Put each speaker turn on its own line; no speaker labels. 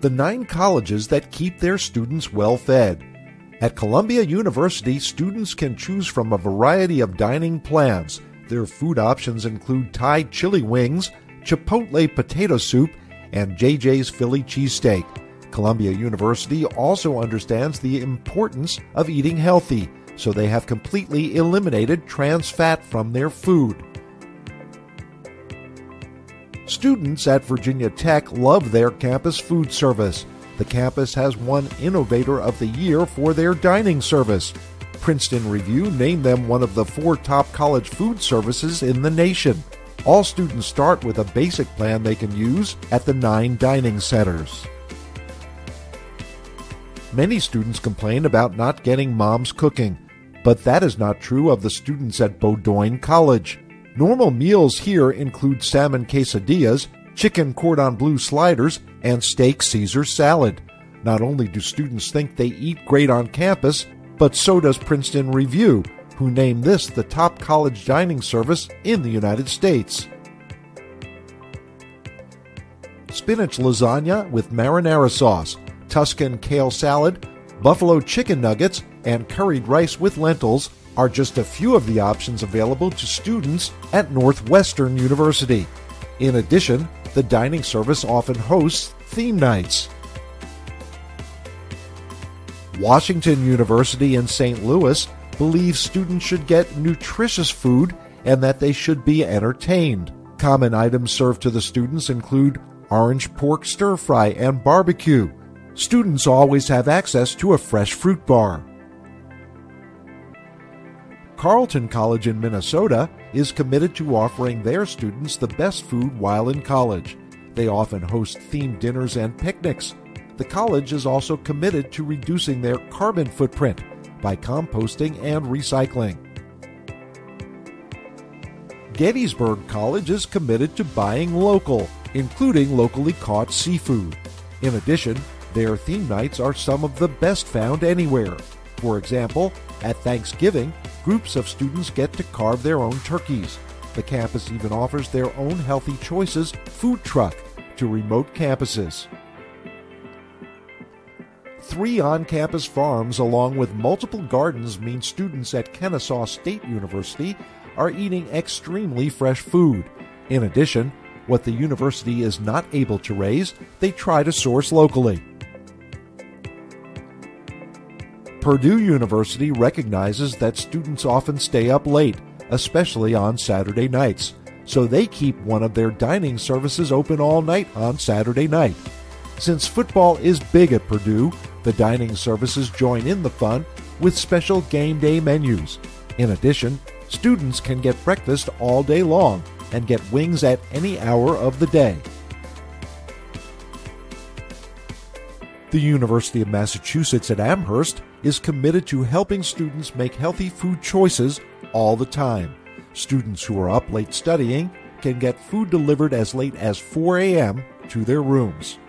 The nine colleges that keep their students well fed. At Columbia University, students can choose from a variety of dining plans. Their food options include Thai chili wings, Chipotle potato soup, and JJ's Philly cheesesteak. Columbia University also understands the importance of eating healthy, so they have completely eliminated trans fat from their food. Students at Virginia Tech love their campus food service. The campus has won Innovator of the Year for their dining service. Princeton Review named them one of the four top college food services in the nation. All students start with a basic plan they can use at the nine dining centers. Many students complain about not getting mom's cooking, but that is not true of the students at Bowdoin College. Normal meals here include salmon quesadillas, chicken cordon bleu sliders, and steak Caesar salad. Not only do students think they eat great on campus, but so does Princeton Review, who named this the top college dining service in the United States. Spinach lasagna with marinara sauce, Tuscan kale salad, buffalo chicken nuggets, and curried rice with lentils are just a few of the options available to students at Northwestern University. In addition, the dining service often hosts theme nights. Washington University in St. Louis believes students should get nutritious food and that they should be entertained. Common items served to the students include orange pork stir fry and barbecue. Students always have access to a fresh fruit bar. Carleton College in Minnesota is committed to offering their students the best food while in college. They often host themed dinners and picnics. The college is also committed to reducing their carbon footprint by composting and recycling. Gettysburg College is committed to buying local, including locally caught seafood. In addition, their theme nights are some of the best found anywhere. For example, at Thanksgiving, groups of students get to carve their own turkeys. The campus even offers their own Healthy Choices food truck to remote campuses. Three on campus farms, along with multiple gardens, mean students at Kennesaw State University are eating extremely fresh food. In addition, what the university is not able to raise, they try to source locally. Purdue University recognizes that students often stay up late, especially on Saturday nights, so they keep one of their dining services open all night on Saturday night. Since football is big at Purdue, the dining services join in the fun with special game day menus. In addition, students can get breakfast all day long and get wings at any hour of the day. The University of Massachusetts at Amherst is committed to helping students make healthy food choices all the time. Students who are up late studying can get food delivered as late as 4 a.m. to their rooms.